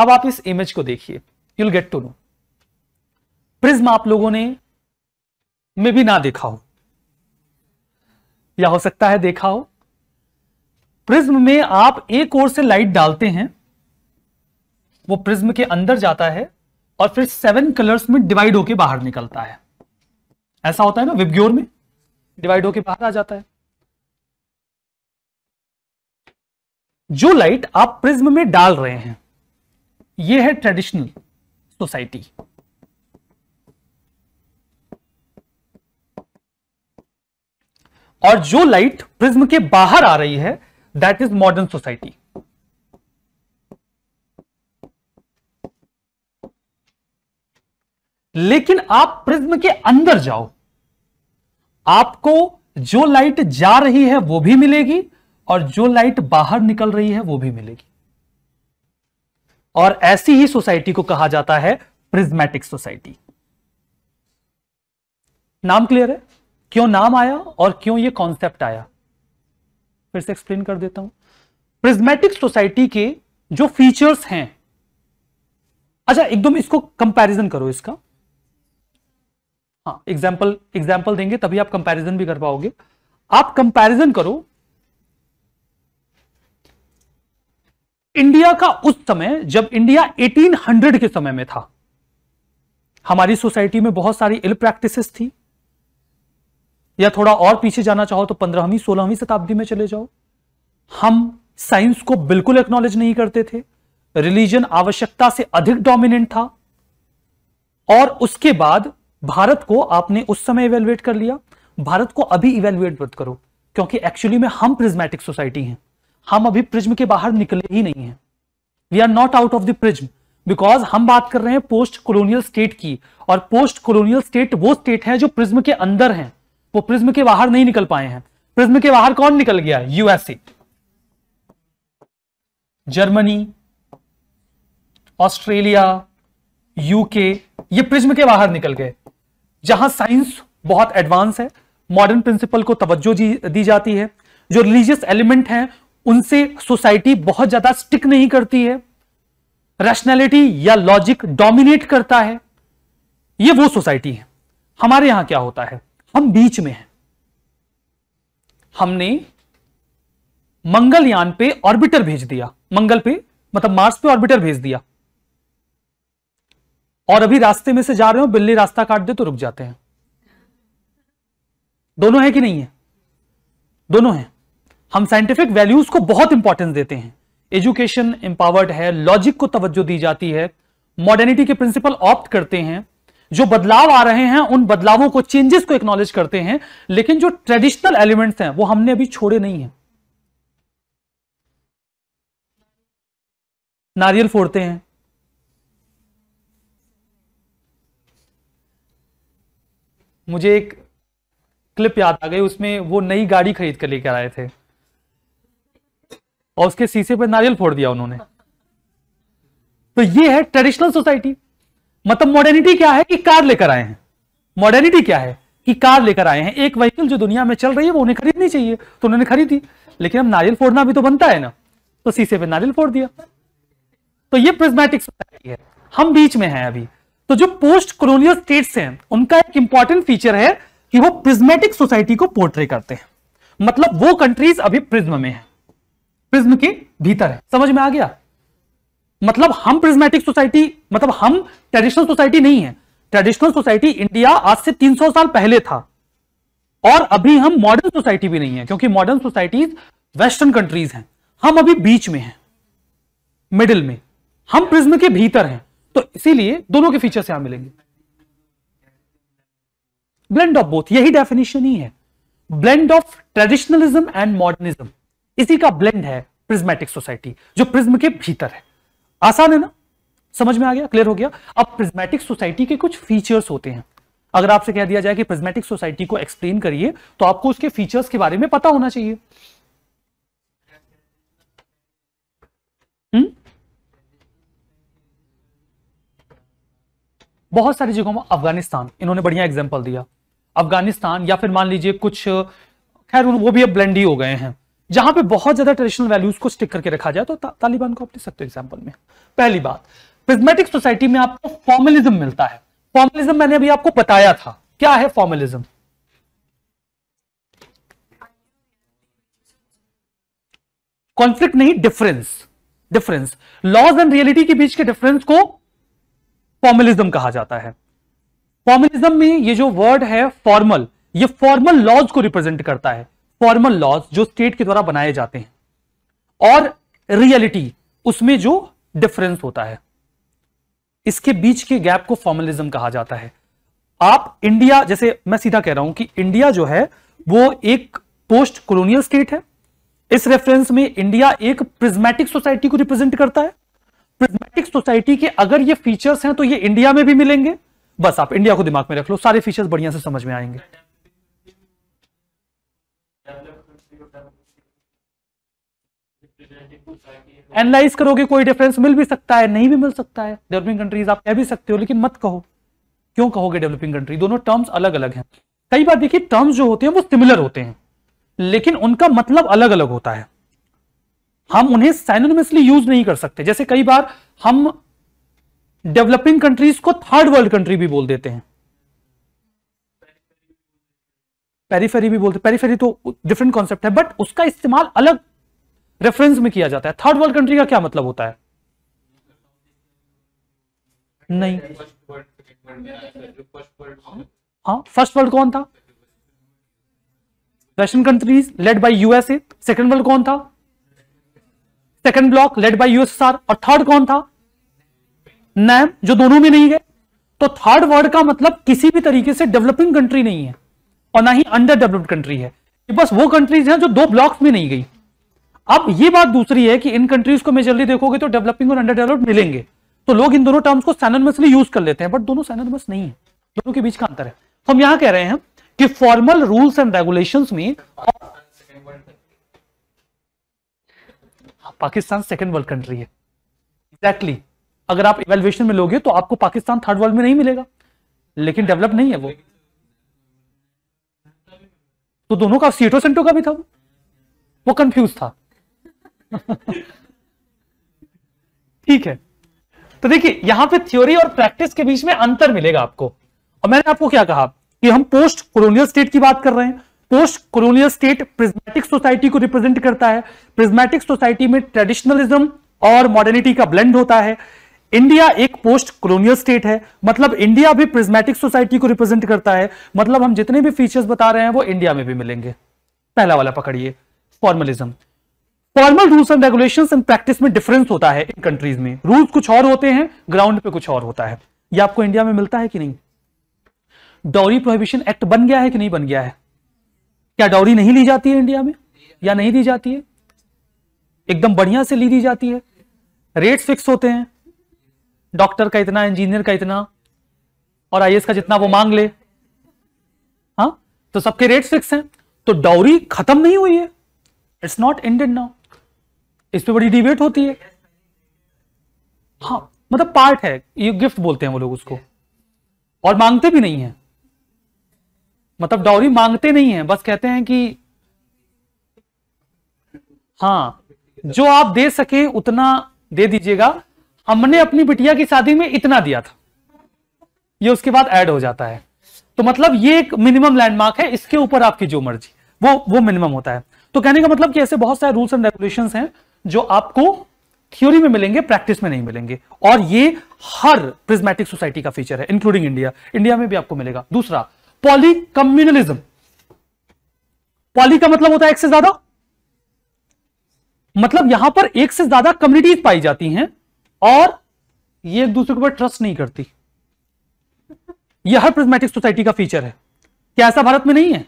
अब आप इस इमेज को देखिए। You'll get to know prism आप लोगों ने में भी ना देखा हो। या हो सकता है देखा हो। प्रिज्म में आप एक ओर से लाइट डालते हैं। वो प्रिज्म के अंदर जाता है और फिर सेवन कलर्स में डिवाइड होके बाहर निकलता है। ऐसा होता है ना विबग्योर में? डिवाइड होके बाहर आ जाता है। जो लाइट आप प्रिज्म में डाल रहे हैं यह है ट्रेडिशनल सोसाइटी। और जो लाइट प्रिज्म के बाहर आ रही है दैट इज़ मॉडर्न सोसाइटी लेकिन आप प्रिज्म के अंदर जाओ, आपको जो लाइट जा रही है वो भी मिलेगी और जो लाइट बाहर निकल रही है वो भी मिलेगी। और ऐसी ही सोसाइटी को कहा जाता है प्रिज्मेटिक सोसाइटी। नाम क्लियर है? क्यों नाम आया और क्यों ये कॉन्सेप्ट आया? फिर से एक्सप्लेन कर देता हूँ। प्रिज्मेटिक सोसाइटी के जो फीचर्स हैं अच्छा एकदम इसको कंपैरिजन करो इसका। हाँ एग्ज़ाम्पल एग्ज़ाम्पल देंगे, तभी आप कंपैरिजन भी कर पाओगे। आप कंपैरिजन करो इंडिया का उस समय, जब इंडिया 1800 के समय में था, हमारी सोसाइटी में बहुत सारी इल प्रैक्टिसेस थी। या थोड़ा और पीछे जाना चाहो तो पंद्रहवीं, सोलहवीं शताब्दी में चले जाओ। हम साइंस को बिल्कुल एक्नॉलेज नहीं करते थे। रिलीजन आवश्यकता से अधिक डोमिनेंट था। और उसके बाद भारत को आपने उस समय इवेलुएट कर लिया। भारत को अभी इवेलुएट मत करो, क्योंकि एक्चुअली में हम प्रिज्मेटिक सोसाइटी हैं। हम अभी प्रिज्म के बाहर निकले ही नहीं है। We are not out of the prism because हम बात कर रहे हैं पोस्ट कोलोनियल स्टेट की, और पोस्ट कोलोनियल स्टेट वो स्टेट है जो प्रिज्म के अंदर है। वो प्रिज्म के बाहर नहीं निकल पाए हैं। प्रिज्म के बाहर कौन निकल गया? यूएसए जर्मनी ऑस्ट्रेलिया यूके ये प्रिज्म के बाहर निकल गए। जहाँ साइंस बहुत एडवांस है मॉडर्न प्रिंसिपल को तवज्जो दी जाती है। जो रिलीजियस एलिमेंट हैं उनसे सोसाइटी बहुत ज़्यादा स्टिक नहीं करती है। रैशनैलिटी या लॉजिक डोमिनेट करता है। ये वो सोसाइटी है। हमारे यहाँ क्या होता है? हम बीच में हैं। हमने मंगलयान पे ऑर्बिटर भेज दिया। मंगल पे मतलब मार्स पे ऑर्बिटर भेज दिया। और अभी रास्ते में से जा रहे हो, बिल्ली रास्ता काट दे तो रुक जाते हैं। दोनों है कि नहीं है? दोनों हैं। हम साइंटिफिक वैल्यूज़ को बहुत इंपॉर्टेंस देते हैं। एजुकेशन इंपावर्ड है लॉजिक को तवज्जो दी जाती है मॉडर्निटी के प्रिंसिपल ऑप्ट करते हैं, जो बदलाव आ रहे हैं, उन बदलावों को चेंजेस को एक्नॉलेज करते हैं, लेकिन जो ट्रेडिशनल एलिमेंट्स हैं, वो हमने अभी छोड़े नहीं है। नारियल फोड़ते हैं। मुझे एक क्लिप याद आ गई, उसमें वो नई गाड़ी खरीद कर लेकर आए थे। और उसके शीशे पर नारियल फोड़ दिया उन्होंने। तो ये है ट्रेडिशनल सोसाइटी। मतलब मॉडर्निटी क्या है कि कार लेकर आए हैं। मॉडर्निटी क्या है कि कार लेकर आए हैं। एक व्हीकल जो दुनिया में चल रही है, वो उन्हें खरीदनी चाहिए। तो उन्होंने खरीदी। लेकिन अब नारियल फोड़ना भी तो बनता है ना। तो शीशे पे नारियल फोड़ दिया। तो ये प्रिज्मेटिक सोसाइटी है। हम बीच में हैं अभी। तो जो पोस्ट कॉलोनियल स्टेट्स हैं, उनका एक इंपॉर्टेंट फीचर है कि वो प्रिज्मेटिक सोसाइटी को पोर्ट्रे करते हैं। मतलब वो कंट्रीज़ अभी प्रिज्म में है। प्रिज्म के भीतर है। समझ में आ गया? मतलब हम प्रिज्मेटिक सोसाइटी मतलब हम ट्रेडिशनल सोसाइटी नहीं है। ट्रेडिशनल सोसाइटी इंडिया आज से 300 साल पहले था। और अभी हम मॉडर्न सोसाइटी भी नहीं है, क्योंकि मॉडर्न सोसाइटीज वेस्टर्न कंट्रीज़ हैं। हम अभी बीच में हैं मिडिल में। हम प्रिज्म के भीतर हैं। तो इसीलिए दोनों के फीचर्स यहाँ मिलेंगे। ब्लेंड ऑफ़ बोथ यही डेफिनेशन ही है। Blend of traditionalism and modernism इसी का ब्लेंड है प्रिज्मेटिक सोसाइटी जो प्रिज्म के भीतर है। आसान है ना? समझ में आ गया? क्लियर हो गया? अब प्रिज्मेटिक सोसाइटी के कुछ फीचर्स होते हैं। अगर आपसे कह दिया जाए कि प्रिज्मेटिक सोसाइटी को एक्सप्लेन करिए तो आपको उसके फीचर्स के बारे में पता होना चाहिए। हुँ? बहुत सारी जगहों में अफ़गानिस्तान। इन्होंने बढ़िया एग्जांपल दिया। अफ़गानिस्तान या फिर मान लीजिए कुछ, खैर वो भी अब ब्लेंड ही हो गए हैं। जहाँ पे बहुत ज़्यादा ट्रेडिशनल वैल्यूज़ को स्टिक करके रखा जाए तो ता, तालिबान को आप ले सकते हो एग्ज़ाम्पल में। पहली बात प्रिज्मेटिक सोसाइटी में आपको फॉर्मलिज्म मिलता है। फॉर्मलिज्म मैंने अभी आपको बताया था। क्या है फॉर्मलिज्म कॉन्फ्लिक्ट नहीं difference difference laws and reality के बीच के डिफरेंस को फॉर्मलिज्म कहा जाता है। फॉर्मलिज्म में ये जो वर्ड है फॉर्मल ये फॉर्मल लॉज को रिप्रेजेंट करता है। फॉर्मल लॉज जो स्टेट के द्वारा बनाए जाते हैं। और रियलिटी उसमें जो डिफरेंस होता है। इसके बीच के गैप को फॉर्मलिज्म कहा जाता है। आप इंडिया जैसे मैं सीधा कह रहा हूँ कि इंडिया जो है, वो एक पोस्ट कॉलोनियल स्टेट है। इस रेफरेंस में इंडिया एक प्रिज्मेटिक सोसाइटी को रिप्रेजेंट करता है। प्रिज्मेटिक सोसाइटी के अगर ये फीचर्स हैं तो ये इंडिया में भी मिलेंगे। बस आप इंडिया को दिमाग में रख लो, सारे फीचर्स बढ़िया से समझ में आएँगे। एनालाइज करोगे, कोई डिफरेंस मिल भी सकता है, नहीं भी मिल सकता है। डेवलपिंग कंट्रीज़ आप कह भी सकते हो, लेकिन मत कहो। क्यों कहोगे डेवलपिंग कंट्री दोनों टर्म्स अलग अलग हैं। कई बार देखिए टर्म्स जो होते हैं, वो सिमिलर होते हैं, लेकिन उनका मतलब अलग अलग होता है। हम उन्हें साइनोनिमसली यूज़ नहीं कर सकते। जैसे कई बार हम डेवलपिंग कंट्रीज़ को थर्ड वर्ल्ड कंट्री भी बोल देते हैं। पेरीफेरी भी बोलते पेरीफेरी तो डिफरेंट कॉन्सेप्ट है बट उसका इस्तेमाल अलग रेफरेंस में किया जाता है। थर्ड वर्ल्ड कंट्री का क्या मतलब होता है? नहीं। हाँ फ़र्स्ट वर्ल्ड कौन था? Western countries led by USA second world कौन था? Second block led by USSR और थर्ड कौन था? नैम जो दोनों में नहीं गए। तो थर्ड वर्ल्ड का मतलब किसी भी तरीके से डेवलपिंग कंट्री नहीं है। और ना ही अंडर डेवलप्ड कंट्री है बस वो कंट्रीज़ हैं जो दो ब्लॉक्स में नहीं गई। अब ये बात दूसरी है कि इन कंट्रीज़ को मेजरली देखोगे तो डेवलपिंग और अंडर डेवलप्ड मिलेंगे। तो लोग इन दोनों टर्म्स को सैनोनिमसली यूज़ कर लेते हैं बट दोनों सैनोनिमस नहीं है। दोनों के बीच का अंतर है। हम यहाँ कह रहे हैं कि फॉर्मल रूल्स एंड रेगुलेशंस में पाकिस्तान सेकेंड वर्ल्ड कंट्री है। Exactly exactly. अगर आप इवेल्युएशन में लोगे तो आपको पाकिस्तान थर्ड वर्ल्ड में नहीं मिलेगा। लेकिन डेवलप नहीं है वो। तो दोनों का सीटो सेंटो का भी था वो। कंफ्यूज था। ठीक है। तो देखिए, यहाँ पे थ्योरी और प्रैक्टिस के बीच में अंतर मिलेगा आपको। और मैंने आपको क्या कहा? कि हम पोस्ट कोलोनियल स्टेट की बात कर रहे हैं। Post colonial state prismatic society को रिप्रेजेंट करता है। प्रिज्मेटिक सोसाइटी में ट्रेडिशनलिज्म और मॉडर्निटी का ब्लेंड होता है। इंडिया एक पोस्ट कॉलोनियल स्टेट है। मतलब इंडिया भी प्रिज्मेटिक सोसाइटी को रिप्रेजेंट करता है। मतलब हम जितने भी फीचर्स बता रहे हैं, वो इंडिया में भी मिलेंगे। पहला वाला पकड़िए formalism formal rules and regulation and practice में डिफरेंस होता है इन कंट्रीज़ में। रूल्स कुछ और होते हैं ग्राउंड पे कुछ और होता है। ये आपको इंडिया में मिलता है कि नहीं? डॉरी प्रोहिबिशन एक्ट बन गया है कि नहीं बन गया है? क्या डॉरी नहीं ली जाती है इंडिया में? या नहीं दी जाती है? एकदम बढ़िया से ली दी जाती है। रेट्स फिक्स होते हैं। डॉक्टर का इतना इंजीनियर का इतना, और आई का जितना वो मांग ले। हाँ? तो सबके रेट्स फिक्स हैं। तो डॉरी खत्म नहीं हुई है। इट्स नॉट एंडेड नाउ इस पे बड़ी डिबेट होती है। हाँ मतलब पार्ट है। ये गिफ्ट बोलते हैं वो लोग उसको। और मांगते भी नहीं है। मतलब डाउरी मांगते नहीं है। बस कहते हैं कि हाँ जो आप दे सके उतना दे दीजिएगा। हमने अपनी बिटिया की शादी में इतना दिया था। ये उसके बाद ऐड हो जाता है। तो मतलब ये एक मिनिमम लैंडमार्क है। इसके ऊपर आपकी जो मर्ज़ी। वो वो मिनिमम होता है। तो कहने का मतलब कि ऐसे बहुत सारे रूल्स एंड रेगुलेशन हैं। जो आपको थ्योरी में मिलेंगे प्रैक्टिस में नहीं मिलेंगे। और ये हर प्रिज्मेटिक सोसाइटी का फीचर है इंक्लूडिंग इंडिया इंडिया में भी आपको मिलेगा। दूसरा पॉली कम्युनलिज्म पॉली का मतलब होता है एक से ज़्यादा। मतलब यहाँ पर एक से ज़्यादा कम्युनिटीज पाई जाती हैं और ये एक दूसरे के ऊपर ट्रस्ट नहीं करती। यह हर प्रिज्मेटिक सोसाइटी का फीचर है। क्या ऐसा भारत में नहीं है?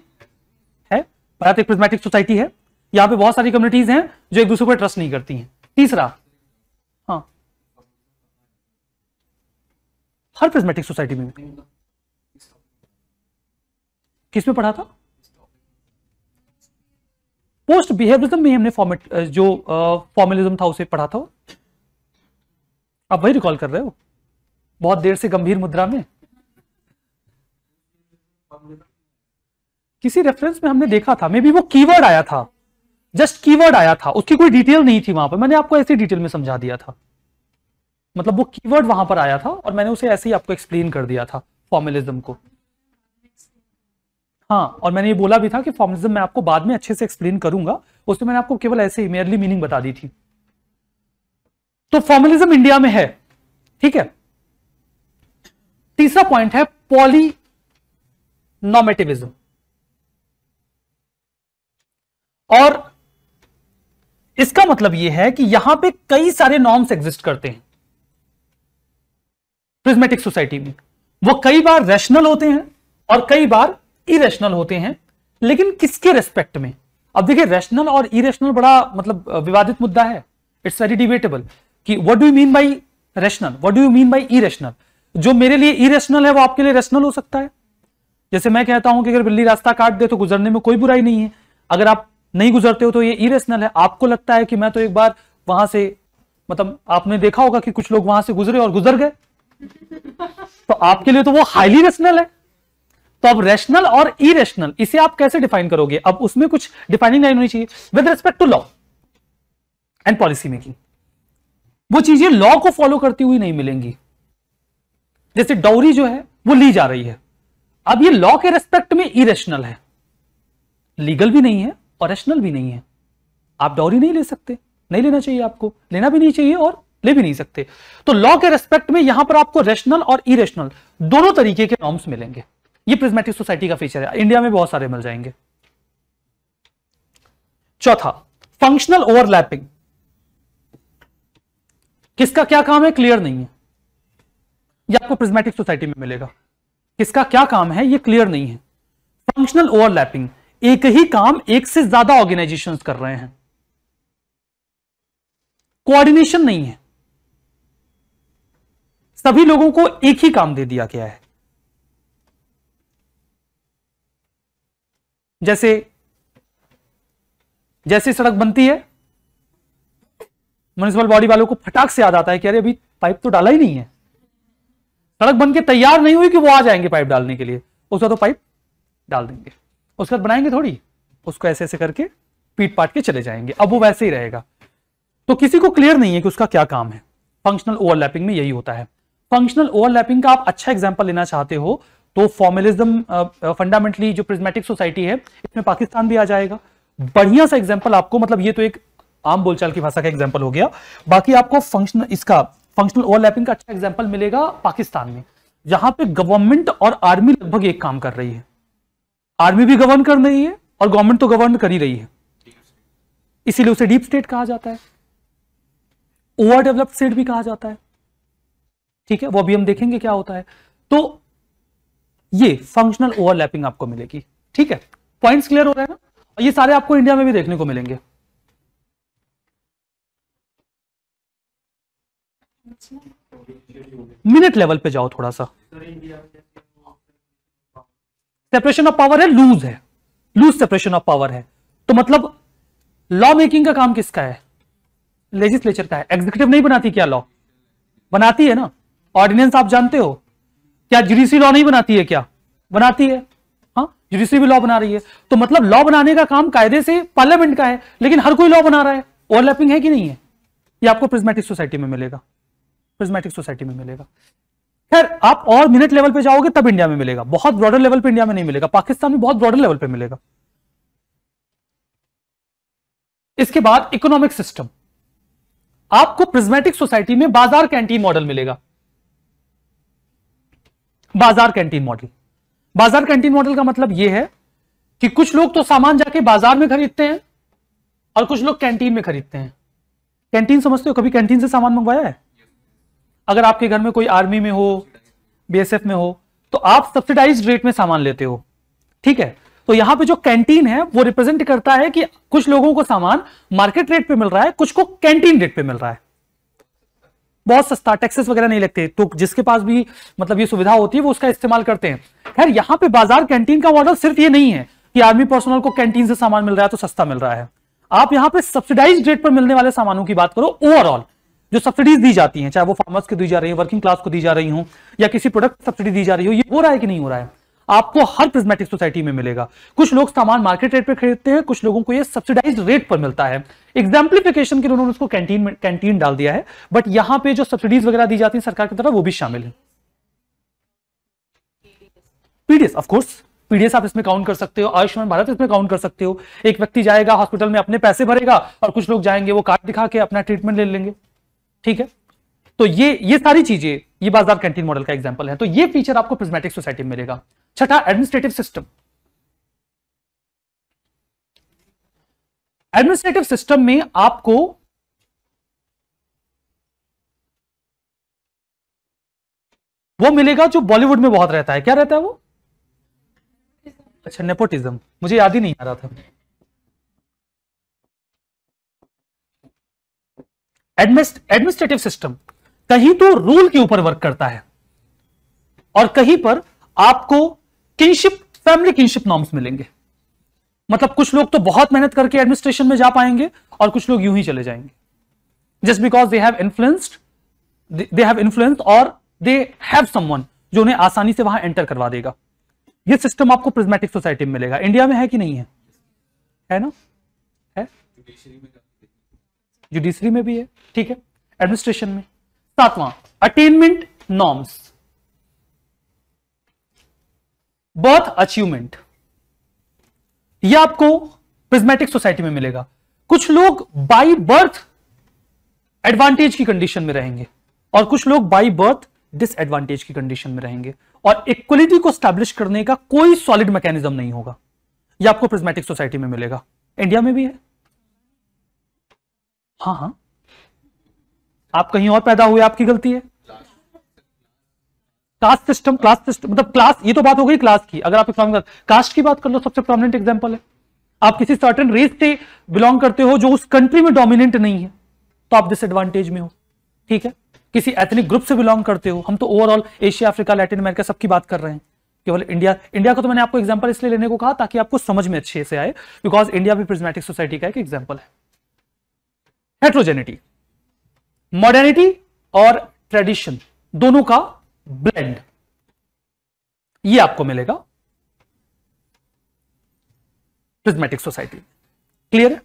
है? भारत एक प्रिज्मेटिक सोसाइटी है। यहाँ पे बहुत सारी कम्युनिटीज हैं जो एक दूसरे पर ट्रस्ट नहीं करती हैं। तीसरा हाँ। हर प्रिज्मेटिक सोसाइटी में। किसमें पढ़ा था? पोस्ट बिहेवियरिज्म में हमने फॉर्मेट जो फॉर्मलिज्म था उसे पढ़ा था आप वही रिकॉल कर रहे हो? बहुत देर से गंभीर मुद्रा में। किसी रेफरेंस में हमने देखा था मे बी वो कीवर्ड आया था। जस्ट कीवर्ड आया था, उसकी कोई डिटेल नहीं थी वहाँ पर। मैंने आपको ऐसी डिटेल में समझा दिया था। मतलब वो कीवर्ड वहाँ पर आया था और मैंने उसे ऐसे ही आपको एक्सप्लेन कर दिया था फॉर्मलिज्म को। हाँ और मैंने ये बोला भी था कि फॉर्मलिज्म मैं आपको बाद में अच्छे से एक्सप्लेन करूँगा, उसमें मैंने आपको केवल ऐसे ही मेयरली मीनिंग बता दी थी। तो फॉर्मलिज्म इंडिया में है, ठीक है? तीसरा पॉइंट है पॉली नॉमेटिविज्म और इसका मतलब यह है कि यहाँ पे कई सारे नॉर्म्स एग्जिस्ट करते हैं। प्रिज्मेटिक सोसाइटी में। वो कई बार रैशनल होते हैं और कई बार इरेशनल होते हैं, लेकिन किसके रेस्पेक्ट में? अब देखिए रैशनल और इरेशनल बड़ा मतलब विवादित मुद्दा है। इट्स वेरी डिबेटेबल कि what do you mean by rational what do you mean by irrational जो मेरे लिए इरेशनल है, वो आपके लिए रैशनल हो सकता है। जैसे मैं कहता हूँ कि अगर बिल्ली रास्ता काट दे तो गुजरने में कोई बुराई नहीं है। अगर आप नहीं गुजरते हो तो ये इरेशनल है। आपको लगता है कि मैं तो एक बार वहाँ से मतलब आपने देखा होगा कि कुछ लोग वहाँ से गुजरे और गुजर गए? तो आपके लिए तो वो हाईली रेशनल है। तो अब रैशनल और इरेशनल इसे आप कैसे डिफाइन करोगे? अब उसमें कुछ डिफाइनिंग लाइन होनी चाहिए। With respect to law and policy making वो चीज़ें लॉ को फॉलो करती हुई नहीं मिलेंगी। जैसे डॉरी जो है वो ली जा रही है। अब ये लॉ के रेस्पेक्ट में इरेशनल है। लीगल भी नहीं है। और रैशनल भी नहीं है। आप डॉरी नहीं ले सकते। नहीं लेना चाहिए आपको। लेना भी नहीं चाहिए और ले भी नहीं सकते। तो लॉ के रेस्पेक्ट में यहाँ पर आपको रेशनल और इरेशनल दोनों तरीके के नॉर्म्स मिलेंगे। ये प्रिज्मेटिक सोसाइटी का फीचर है। इंडिया में बहुत सारे मिल जाएँगे। चौथा फंक्शनल ओवरलैपिंग किसका क्या काम है? क्लियर नहीं है। ये आपको प्रिज्मेटिक सोसाइटी में मिलेगा। किसका क्या काम है? ये क्लियर नहीं है। फंक्शनल ओवरलैपिंग एक ही काम एक से ज़्यादा ऑर्गेनाइजेशन कर रहे हैं। कोऑर्डिनेशन नहीं है। सभी लोगों को एक ही काम दे दिया गया है। जैसे जैसे सड़क बनती है म्यूनिसिपल बॉडी वालों को फटाक से याद आता है कि अरे अभी पाइप तो डाला ही नहीं है। सड़क बन के तैयार नहीं हुई कि वो आ जाएँगे पाइप डालने के लिए। उसका तो पाइप डाल देंगे। उसके बाद बनाएँगे थोड़ी। उसको ऐसे ऐसे करके पीट पाट के चले जाएँगे। अब वो वैसे ही रहेगा। तो किसी को क्लियर नहीं है कि उसका क्या काम है। फंक्शनल ओवरलैपिंग में यही होता है। फंक्शनल ओवरलैपिंग का आप अच्छा एग्ज़ाम्पल लेना चाहते हो तो फॉर्मलिज्म फंडामेंटली जो प्रिज्मेटिक सोसाइटी है, इसमें पाकिस्तान भी आ जाएगा। बढ़िया सा एग्ज़ाम्पल आपको मतलब ये तो एक आम बोलचाल की भाषा का एग्ज़ाम्पल हो गया। बाकी आपको फंक्शनल इसका फंक्शनल ओवरलैपिंग का अच्छा एग्ज़ाम्पल मिलेगा पाकिस्तान में। जहाँ पे गवर्नमेंट और आर्मी लगभग एक काम कर रही है। आर्मी भी गवर्न कर रही है और गवर्नमेंट तो गवर्न कर ही रही है। इसीलिए उसे डीप स्टेट कहा जाता है। ओवर डेवलप्ड स्टेट भी कहा जाता है। ठीक है वो अभी हम देखेंगे क्या होता है। तो ये फंक्शनल ओवरलैपिंग आपको मिलेगी। ठीक है पॉइंट्स क्लियर हो रहे हैं और ये सारे आपको इंडिया में भी देखने को मिलेंगे। मिनट लेवल पे जाओ थोड़ा सा। सेपरेशन ऑफ़ पावर है लूज है। लूज सेपरेशन ऑफ़ पावर है। तो मतलब लॉ मेकिंग का काम किसका है? लेजिस्लेचर का है। एग्जीक्यूटिव नहीं बनाती क्या लॉ बनाती है ना? ऑर्डिनेंस आप जानते हो? क्या जुडिशरी लॉ नहीं बनाती है क्या? बनाती है। हाँ जुडिशरी भी लॉ बना रही है। तो मतलब लॉ बनाने का काम कायदे से पार्लियामेंट का है, लेकिन हर कोई लॉ बना रहा है। ओवरलैपिंग है कि नहीं है? ये आपको प्रिज्मेटिक सोसाइटी में मिलेगा। प्रिज्मेटिक सोसाइटी में मिलेगा। खैर, आप और मिनट लेवल पे जाओगे, तब इंडिया में मिलेगा। बहुत ब्रॉडर लेवल पे इंडिया में नहीं मिलेगा। पाकिस्तान में बहुत ब्रॉडर लेवल पे मिलेगा। इसके बाद इकोनॉमिक सिस्टम आपको प्रिज्मेटिक सोसाइटी में बाज़ार कैंटीन मॉडल मिलेगा। बाज़ार कैंटीन मॉडल बाज़ार कैंटीन मॉडल का मतलब यह है कि कुछ लोग तो सामान जाके बाज़ार में खरीदते हैं और कुछ लोग कैंटीन में खरीदते हैं। कैंटीन समझते हो? कभी कैंटीन से सामान मंगवाया है? अगर आपके घर में कोई आर्मी में हो बीएसएफ में हो तो आप सब्सिडाइज रेट में सामान लेते हो। ठीक है? तो यहाँ पे जो कैंटीन है, वो रिप्रेजेंट करता है कि कुछ लोगों को सामान मार्केट रेट पे मिल रहा है, कुछ को कैंटीन रेट पे मिल रहा है। बहुत सस्ता टैक्सेस वगैरह नहीं लगते। तो जिसके पास भी मतलब ये सुविधा होती है, वो उसका इस्तेमाल करते हैं। खैर, यहाँ पे बाज़ार कैंटीन का मॉडल सिर्फ़ ये नहीं है कि आर्मी पर्सनल को कैंटीन से सामान मिल रहा है तो सस्ता मिल रहा है। आप यहाँ पे सब्सिडाइज रेट पर मिलने वाले सामानों की बात करो ओवरऑल जो सब्सिडीज दी जाती हैं, चाहे वो फार्मर्स को दी जा रही है वर्किंग क्लास को दी जा रही हो, या किसी प्रोडक्ट सब्सिडी दी जा रही हो, ये हो रहा है कि नहीं हो रहा है? आपको हर प्रिज्मेटिक सोसाइटी में मिलेगा। कुछ लोग सामान मार्केट रेट पर खरीदते हैं, कुछ लोगों को ये सब्सिडाइज रेट पर मिलता है। एग्जाम्पलीफिकेशन के उन्होंने उसको कैंटीन कैंटीन डाल दिया है बट यहाँ पे जो सब्सिडीज वगैरह दी जाती है, सरकार की तरफ़, वो भी शामिल है। पीडीएस ऑफकोर्स पीडीएस आप इसमें काउंट कर सकते हो, आयुष्मान भारत इसमें काउंट कर सकते हो। एक व्यक्ति जाएगा हॉस्पिटल में अपने पैसे भरेगा, और कुछ लोग जाएँगे, वो कार्ड दिखा के अपना ट्रीटमेंट ले लेंगे। ठीक है? तो ये ये सारी चीज़ें, ये बाज़ार कैंटीन मॉडल का एग्जांपल है। तो ये फीचर आपको प्रिज्मेटिक सोसाइटी में मिलेगा। छठा एडमिनिस्ट्रेटिव सिस्टम एडमिनिस्ट्रेटिव सिस्टम में आपको वो मिलेगा जो बॉलीवुड में बहुत रहता है। क्या रहता है वो? अच्छा नेपोटिज्म मुझे याद ही नहीं आ रहा था। एडमिनिस्ट्रेटिव सिस्टम कहीं तो रूल के ऊपर वर्क करता है और कहीं पर आपको किनशिप फैमिली किनशिप नॉर्म्स मिलेंगे। मतलब कुछ लोग तो बहुत मेहनत करके एडमिनिस्ट्रेशन में जा पाएँगे और कुछ लोग यूँ ही चले जाएँगे। Just because they have influenced they have influence और दे हैव समवन जो उन्हें आसानी से वहाँ एंटर करवा देगा। ये सिस्टम आपको प्रिज्मेटिक सोसाइटी में मिलेगा। इंडिया में है कि नहीं है? है ना? है? जुडिशरी में भी है, ठीक है? एडमिनिस्ट्रेशन में। सातवां अटेनमेंट नॉर्म्स बर्थ अचीवमेंट यह आपको प्रिज्मेटिक सोसाइटी में मिलेगा। कुछ लोग बाई बर्थ एडवांटेज की कंडीशन में रहेंगे और कुछ लोग बाई बर्थ डिसएडवांटेज की कंडीशन में रहेंगे और इक्वलिटी को स्टैब्लिश करने का कोई सॉलिड मैकेनिज्म नहीं होगा। यह आपको प्रिज्मेटिक सोसाइटी में मिलेगा। इंडिया में भी है। हाँ हाँ। आप कहीं और पैदा हुए, आपकी गलती है। कास्ट सिस्टम क्लास सिस्टम मतलब क्लास ये तो बात हो गई क्लास की। अगर आप कास्ट की बात कर लो, सबसे प्रोमिनेंट एग्ज़ाम्पल है। आप किसी सर्टन रेस से बिलोंग करते हो जो उस कंट्री में डोमिनेंट नहीं है तो आप डिसएडवांटेज में हो, ठीक है? किसी एथनिक ग्रुप से बिलोंग करते हो, हम तो overall Asia Africa Latin America सबकी बात कर रहे हैं। केवल इंडिया इंडिया को तो मैंने आपको एग्जांपल इसलिए लेने को कहा ताकि आपको समझ में अच्छे से आए बिकॉज़ इंडिया भी प्रिज्मेटिक सोसाइटी का एक एग्ज़ाम्पल है। हेट्रोजेनिटी मॉडर्निटी और ट्रेडिशन दोनों का ब्लेंड ये आपको मिलेगा प्रिज्मेटिक सोसाइटी क्लियर है?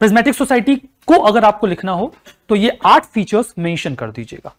प्रिज्मेटिक सोसाइटी को अगर आपको लिखना हो तो ये आठ फीचर्स मेंशन कर दीजिएगा।